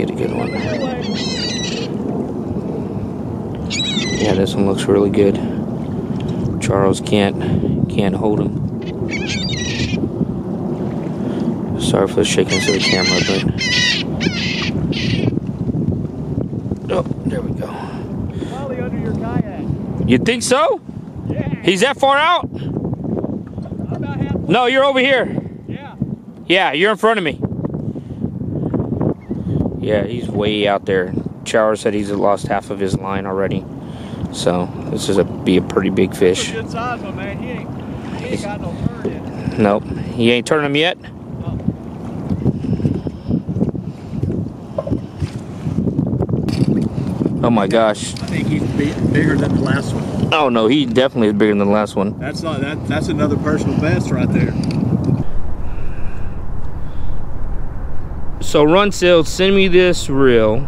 get a good one. Yeah, this one looks really good. Charles can't can't hold him. Sorry for the shaking to the camera, but oh, there we go. Probably under your kayak. You think so? Yeah. He's that far out? About. No, you're over here. Yeah. Yeah, you're in front of me. Yeah, he's way out there. Charles said he's lost half of his line already. So this is a be a pretty big fish. good size one, man. He ain't, he ain't got no turn. Nope, he ain't turned him yet. Oh my gosh. I think he's bigger than the last one. Oh no, he definitely is bigger than the last one. That's not that. That's another personal best right there. So run sales, send me this reel.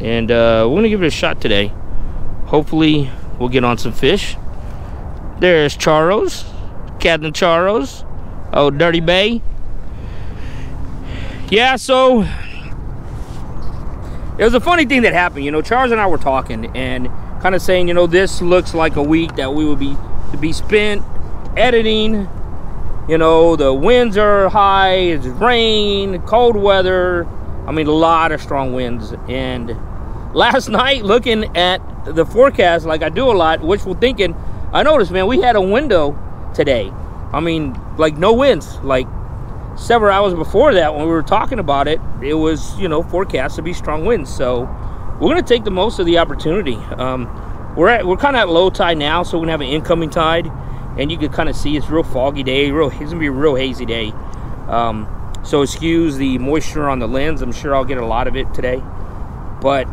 And uh, we're gonna give it a shot today. Hopefully we'll get on some fish. There's Charles, Captain Charles. Oh, Dirty Bay. Yeah, so it was a funny thing that happened. You know, Charles and I were talking and kind of saying, you know, this looks like a week that we would be to be spent editing. You know, the winds are high, it's rain, cold weather. I mean, a lot of strong winds. And last night, looking at the forecast, like I do a lot, wishful thinking, I noticed, man, we had a window today. I mean, like no winds. Like several hours before that, when we were talking about it, it was, you know, forecast to be strong winds. So we're gonna take the most of the opportunity. Um, we're at, we're kind of at low tide now, so we're gonna have an incoming tide, and you can kind of see it's real foggy day. Real, it's gonna be a real hazy day. Um, so excuse the moisture on the lens. I'm sure I'll get a lot of it today, but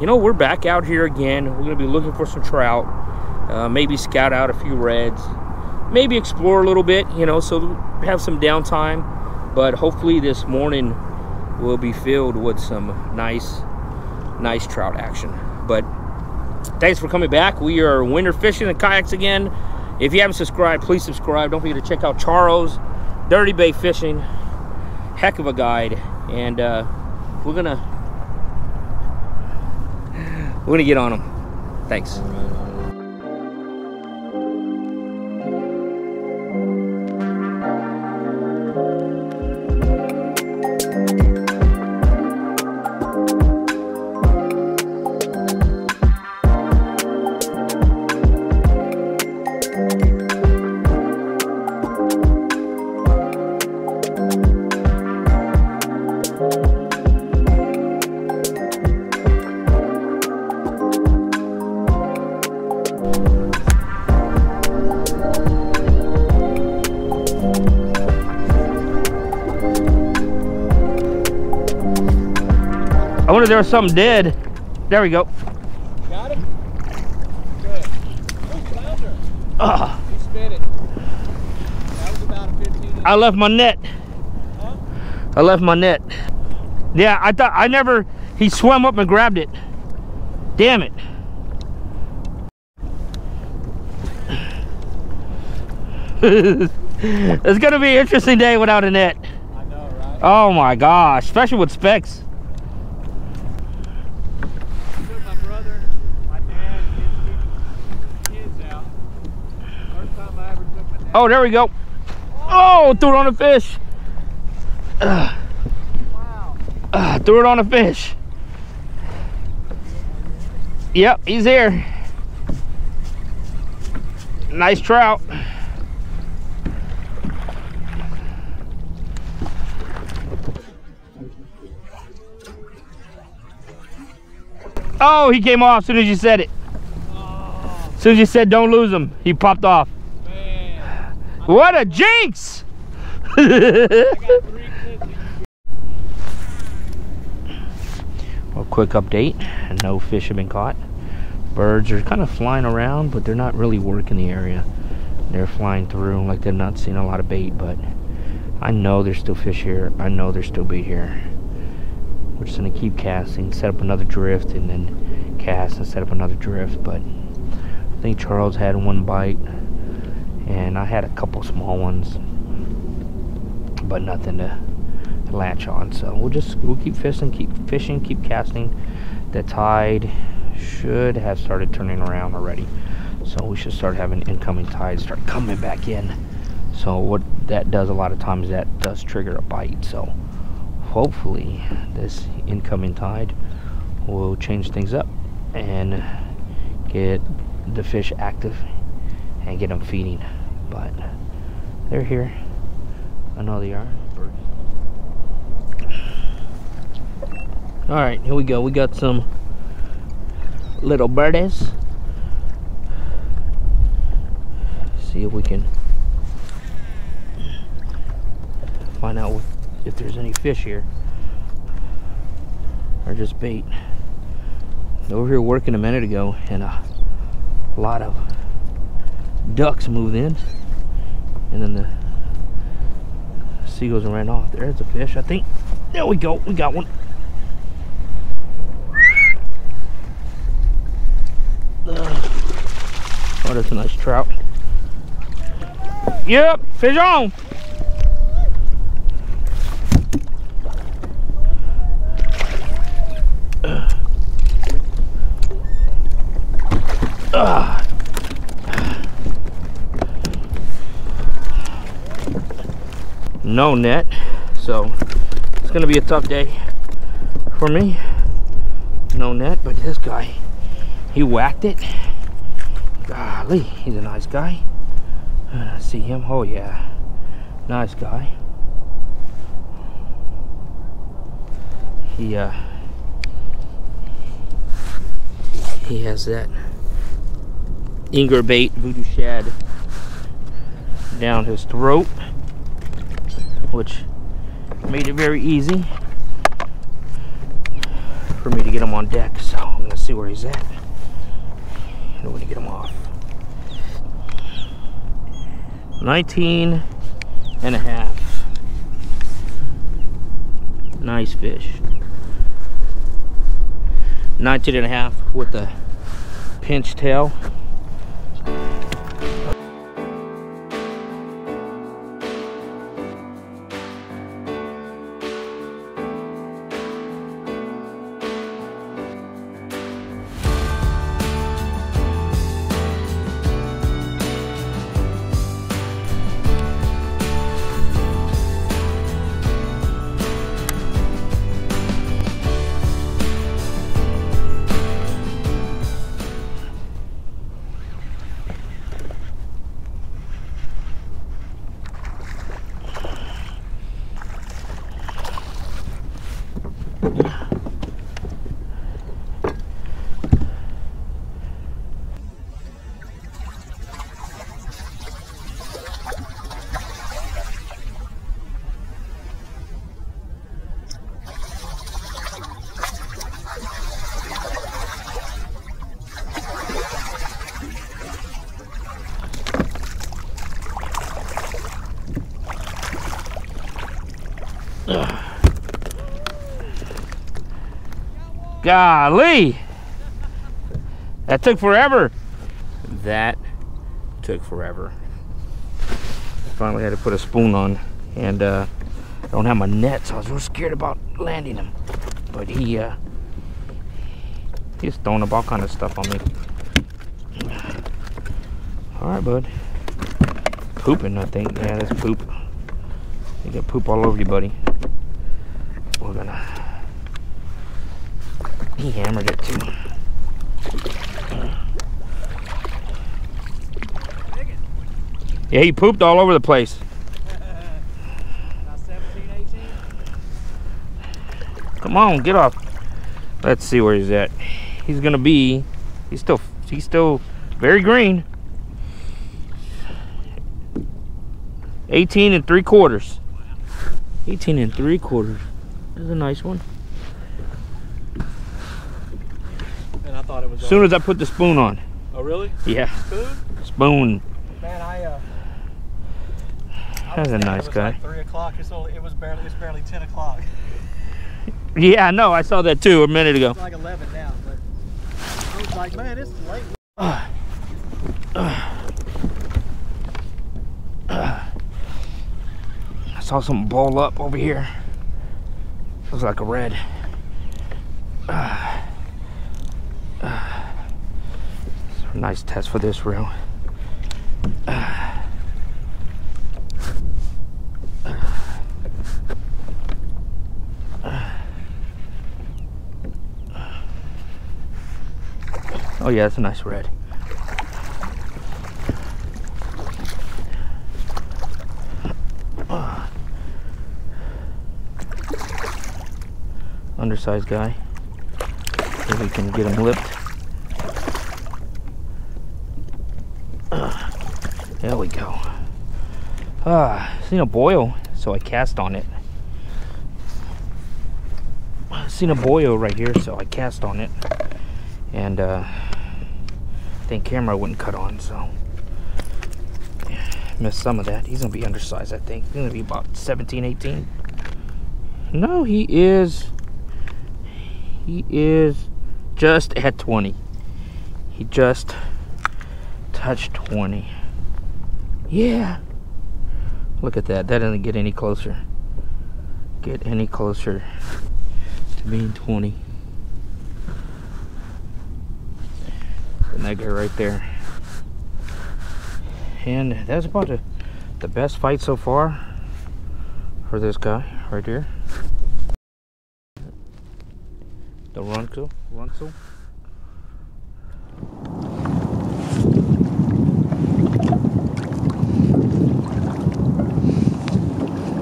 you know we're back out here again. We're gonna be looking for some trout, uh, maybe scout out a few reds, maybe explore a little bit. You know, so have some downtime. But hopefully this morning will be filled with some nice, nice trout action. But thanks for coming back. We are winter fishing and kayaks again. If you haven't subscribed, please subscribe. Don't forget to check out Charles, Dirty Bay Fishing. Heck of a guide. And uh, we're gonna we're gonna get on them. Thanks. Wonder if there was something dead. There we go. Got him. Good. Oh, flounder. He spit it. That was about a 15 inch. I left my net. Huh? I left my net. Yeah, I thought I never. He swam up and grabbed it. Damn it. it's gonna be an interesting day without a net. I know, right? Oh my gosh, especially with specs. took my brother, my dad, his two kids out. First time I ever took my dad. Oh, there we go. Oh, threw it on a fish. Ugh, Wow. ugh, threw it on a fish. Yep, he's here. Nice trout. Oh, he came off as soon as you said it. As soon as you said don't lose him, he popped off. What a jinx! A quick update. No fish have been caught. Birds are kind of flying around, but they're not really working the area. They're flying through like they're not seeing a lot of bait, but I know there's still fish here. I know there's still bait here. We're just gonna keep casting, set up another drift, and then cast and set up another drift. But I think Charles had one bite, and I had a couple small ones, but nothing to latch on. So we'll just we'll keep fishing, keep fishing, keep casting. The tide should have started turning around already. So we should start having incoming tides start coming back in. So what that does a lot of times that does trigger a bite. So hopefully this incoming tide will change things up and get the fish active and get them feeding. But they're here. I know they are. All right, here we go. We got some little birdies. See if we can find out if there's any fish here or just bait. Over here working a minute ago and a lot of ducks moved in and then the seagulls ran off. There's a fish, I think. There we go, we got one. Oh, that's a nice trout. Yep, fish on. Uh. No net, so it's gonna be a tough day for me. No net, but this guy, he whacked it. Golly, he's a nice guy. Uh, see him? Oh yeah, nice guy. He uh, he has that Ingler bait voodoo shad down his throat, which made it very easy for me to get him on deck. So I'm gonna see where he's at. I don't to get him off. 19 and a half. Nice fish. 19 and a half with the pinch tail. Golly! That took forever. That took forever. Finally had to put a spoon on and uh, I don't have my net so I was real scared about landing him. But he uh, he's throwing up all kind of stuff on me. All right, bud. Pooping, I think. Yeah, that's poop. You got poop all over you, buddy. We're gonna he hammered it too. Yeah, he pooped all over the place. Come on, get off. Let's see where he's at. He's gonna be. He's still. He's still very green. 18 and three quarters. 18 and three quarters. That's a nice one. thought it was. As soon as I put the spoon on. Oh really? Yeah. Spoon? Spoon. Man, I. Uh, I That's a nice guy. Like Three o'clock. It's only. It was barely. It's barely ten o'clock. Yeah, I know. I saw that too a minute ago. It's like eleven now, but I was like, man, it's late. I saw some bowl up over here. Looks like a red. Uh, nice test for this. Uh, oh yeah, that's a nice red. undersized guy. If we can get him lipped. Uh, there we go. Ah, uh, seen a boil, so I cast on it. Seen a boil right here, so I cast on it. And uh, I think camera wouldn't cut on, so missed some of that. He's gonna be undersized, I think. He's gonna be about 17, 18. No, he is he is just at 20 he just touched 20 yeah look at that. That doesn't get any closer. Get any closer to being 20 and that guy right there. And that's about the, the best fight so far for this guy right here. The RUNCL, RUNCL.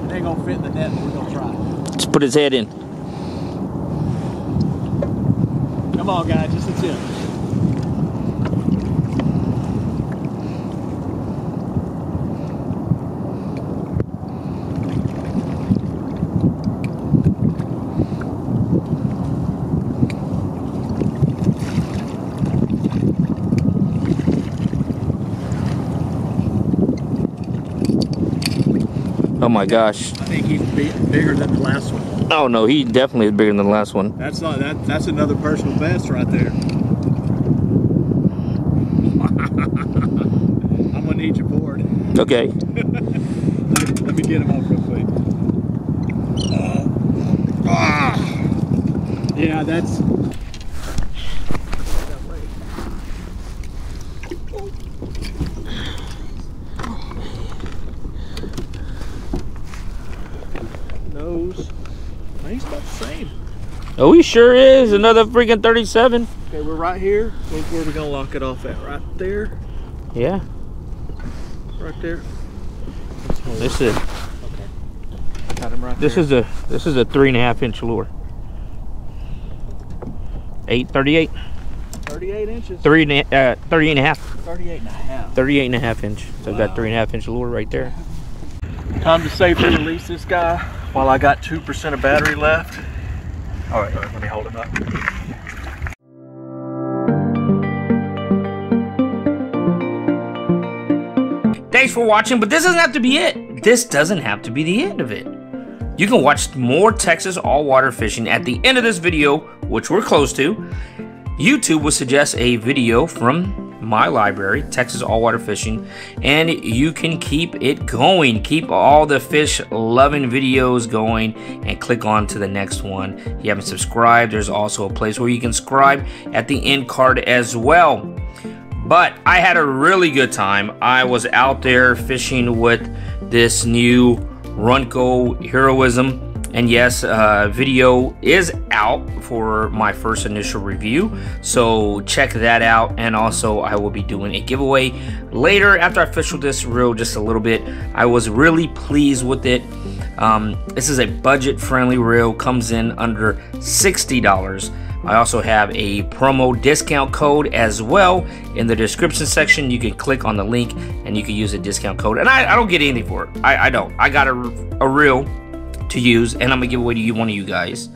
It ain't gonna fit in the net, but we're gonna try. Let's put his head in. Come on, guys, just a tip. Oh my gosh. I think he's bigger than the last one. Oh no, he definitely is bigger than the last one. That's not that. That's another personal best right there. I'm gonna need your board. Okay. Let me get him off real quick. Uh, ah. Yeah, that's He's about the same. Oh, he sure is. Another freaking 37. Okay, we're right here. Where, where are we going to lock it off at? Right there? Yeah. Right there? This is. Okay. Got him right this there. is a this is a three and a half inch lure. Eight thirty-eight. 38 inches. Three and a, uh, 30 and a half. 38 and a half. 38 and a half inch. So wow. I've got three and a half inch lure right there. Time to safely release this guy while I got 2% of battery left. All right, let me hold it up. Thanks for watching, but this doesn't have to be it. This doesn't have to be the end of it. You can watch more Texas all-water fishing at the end of this video, which we're close to. YouTube will suggest a video from my library, Texas All Water Fishing, and you can keep it going. Keep all the fish loving videos going and click on to the next one. If you haven't subscribed, there's also a place where you can subscribe at the end card as well. But I had a really good time. I was out there fishing with this new RUNCL Heroism and yes, uh, video is out for my first initial review, so check that out. And also, I will be doing a giveaway later after I with this reel just a little bit. I was really pleased with it. Um, this is a budget-friendly reel, comes in under $60. I also have a promo discount code as well in the description section. You can click on the link and you can use a discount code. And I, I don't get anything for it. I, I don't. I got a, a reel to use, and I'm gonna give away to you one of you guys.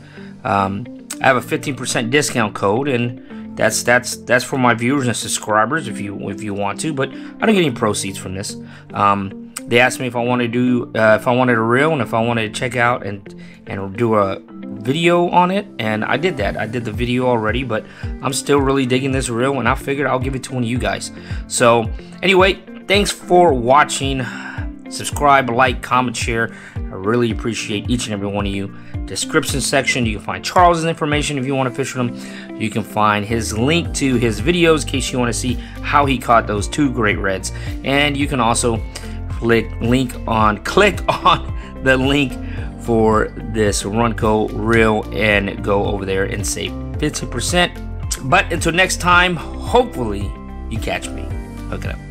Um, I have a 15% discount code, and that's that's that's for my viewers and subscribers if you if you want to. But I don't get any proceeds from this. Um, they asked me if I wanted to do uh, if I wanted a reel and if I wanted to check out and and do a video on it, and I did that. I did the video already, but I'm still really digging this reel, and I figured I'll give it to one of you guys. So anyway, thanks for watching subscribe, like, comment, share. I really appreciate each and every one of you. description section. You can find Charles's information if you want to fish with him. You can find his link to his videos in case you want to see how he caught those two great reds. And you can also click link on click on the link for this RUNCL reel and go over there and save 50%. But until next time, hopefully you catch me. Hook it up.